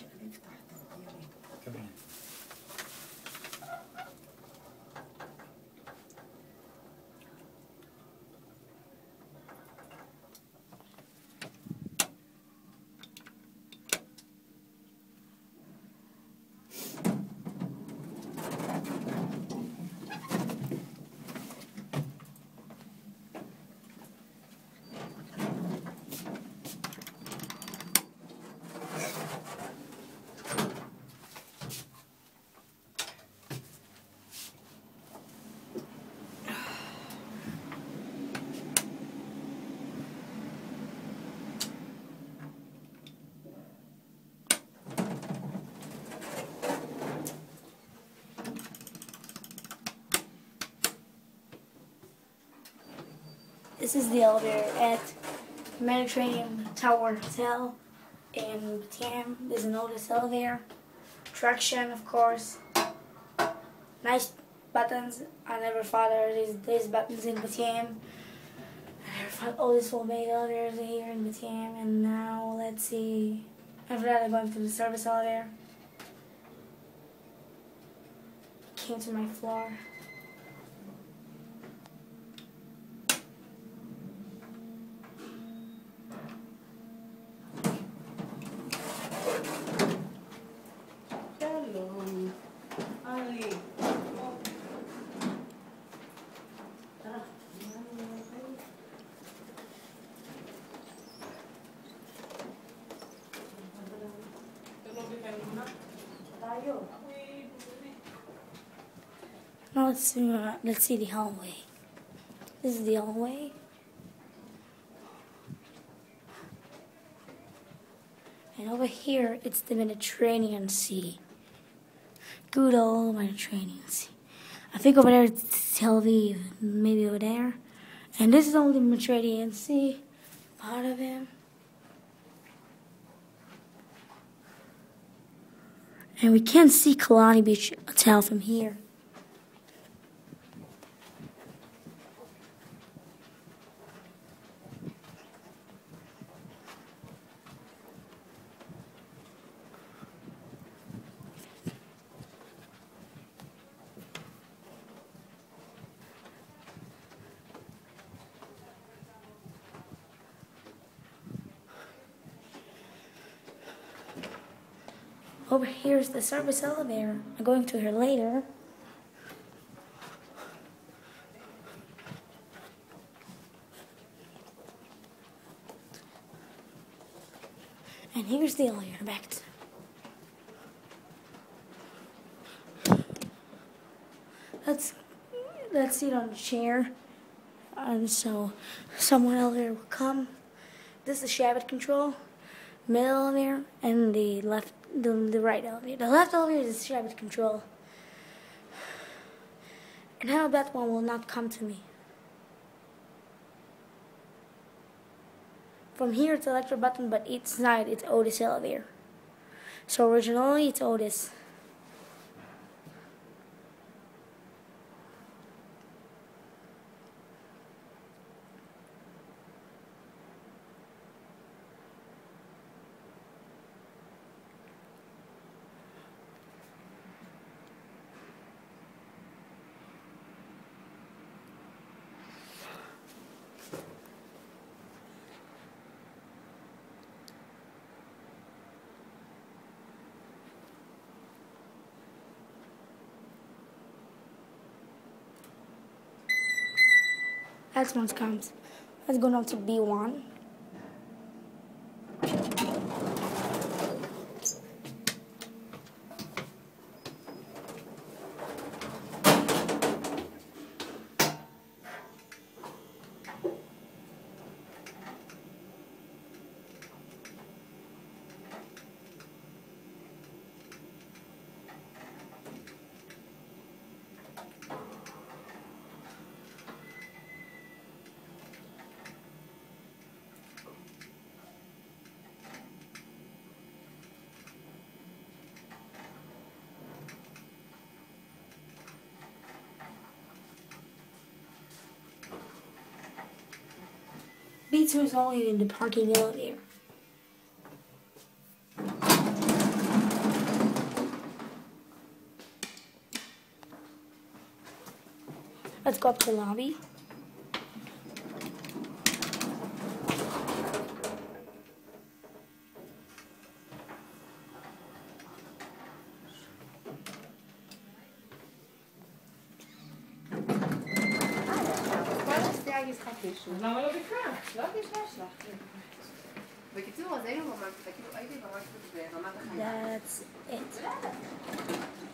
週で2 This is the elevator at Mediterranean Tower Hotel in Bat Yam. There's an Otis elevator. Traction, of course. Nice buttons. I never thought there was these buttons in Bat Yam. I never thought Otis will make elevators here in Bat Yam. And now, let's see. After that, I'm going to the service elevator. Came to my floor. Now let's see, uh, let's see the hallway. This is the hallway. And over here, it's the Mediterranean Sea. Good old Mediterranean Sea. I think over there it's Tel Aviv, maybe over there. And this is only the Mediterranean Sea, part of it. And we can see Kalani Beach Hotel from here. Over here is the service elevator. I'm going to her later. And here's the elevator back. To let's let's sit on the chair. And so someone elevator will come. This is Shabbat control middle elevator and the left the, the right elevator. The left elevator is the Shabbat control. And how that one will not come to me. From here it's electro button, but each side it's Otis elevator. So originally it's Otis. That's one comes. Let's go now to B1. B2 is only in the parking elevator. Let's go up to the lobby. למה לא ביקשת? לא ביקשת לך. בקיצור, אז היינו ממש, כאילו הייתי ממש ברמת החיים. That's it.